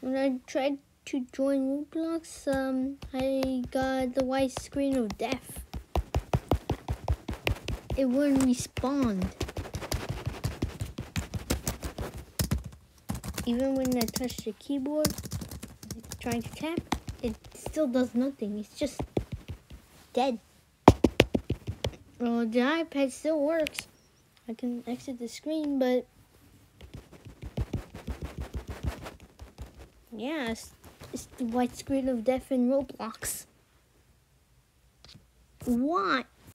When I tried to join Roblox, um, I got the white screen of death. It wouldn't respond. Even when I touch the keyboard, trying to tap, it still does nothing. It's just dead. Well, the iPad still works. I can exit the screen, but yeah, it's, it's the white screen of death in Roblox. What?